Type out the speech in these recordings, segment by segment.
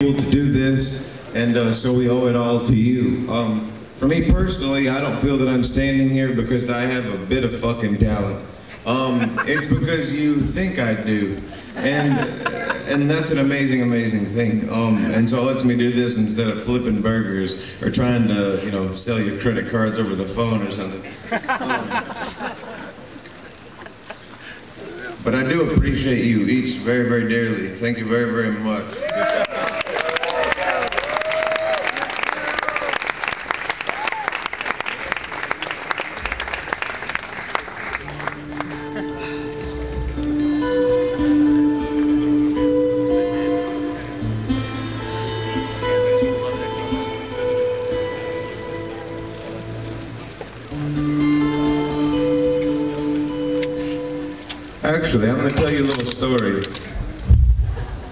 to do this, and uh, so we owe it all to you. Um, for me personally, I don't feel that I'm standing here because I have a bit of fucking talent. Um, it's because you think I do, and and that's an amazing, amazing thing. Um, and so it lets me do this instead of flipping burgers or trying to, you know, sell your credit cards over the phone or something. Um, but I do appreciate you each very, very dearly. Thank you very, very much. Actually, I'm going to tell you a little story.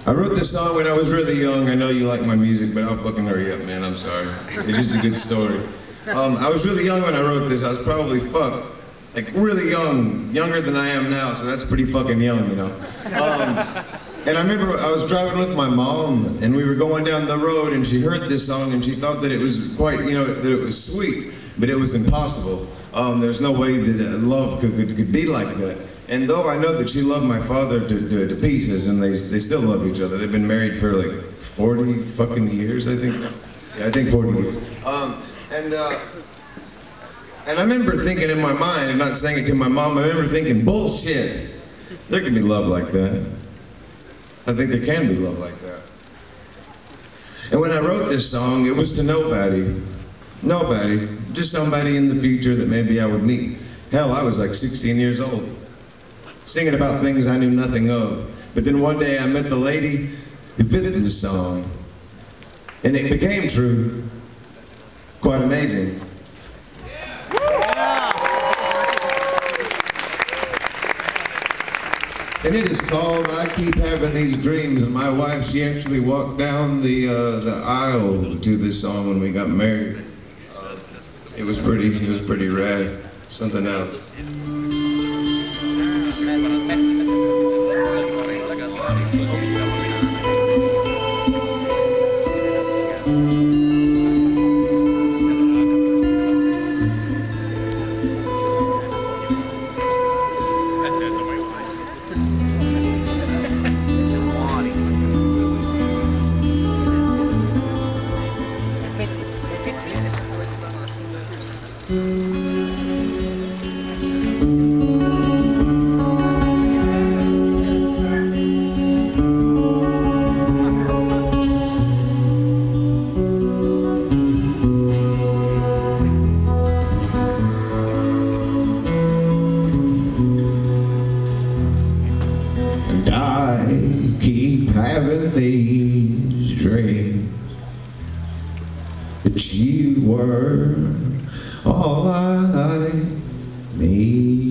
I wrote this song when I was really young. I know you like my music, but I'll fucking hurry up, man. I'm sorry. It's just a good story. Um, I was really young when I wrote this. I was probably fucked. like really young, younger than I am now. So that's pretty fucking young, you know. Um, and I remember I was driving with my mom, and we were going down the road, and she heard this song, and she thought that it was quite, you know, that it was sweet, but it was impossible. Um, there's no way that love could, could, could be like that. And though I know that she loved my father to, to, to pieces, and they, they still love each other, they've been married for like 40 fucking years, I think. Yeah, I think 40 years. Um, and, uh, and I remember thinking in my mind, and not saying it to my mom, I remember thinking, bullshit. There can be love like that. I think there can be love like that. And when I wrote this song, it was to nobody. Nobody. Just somebody in the future that maybe I would meet. Hell, I was like 16 years old singing about things I knew nothing of. But then one day I met the lady who fitted this song, and it became true. Quite amazing. And it is called I Keep Having These Dreams. And my wife, she actually walked down the, uh, the aisle to this song when we got married. It was pretty, it was pretty rad. Something else. You were all I needed.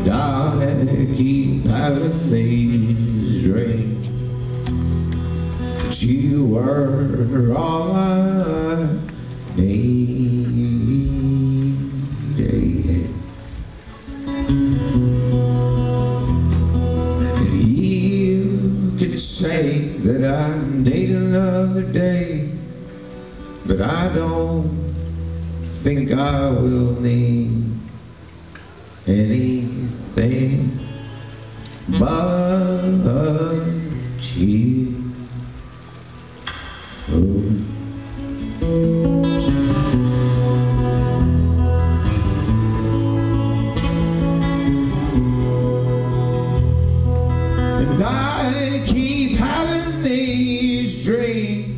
And I keep having these dreams that you were all I needed. Could say that I need another day, but I don't think I will need anything but I keep having these dreams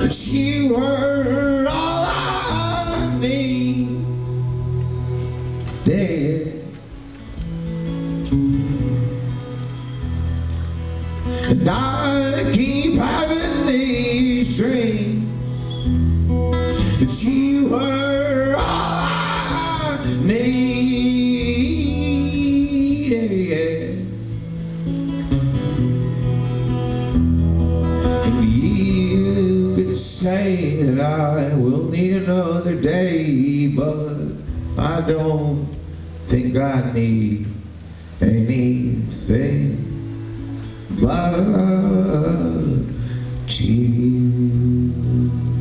that you were all I need. Dead. And I keep having these dreams that you were all I need. say that I will need another day, but I don't think I need anything but you.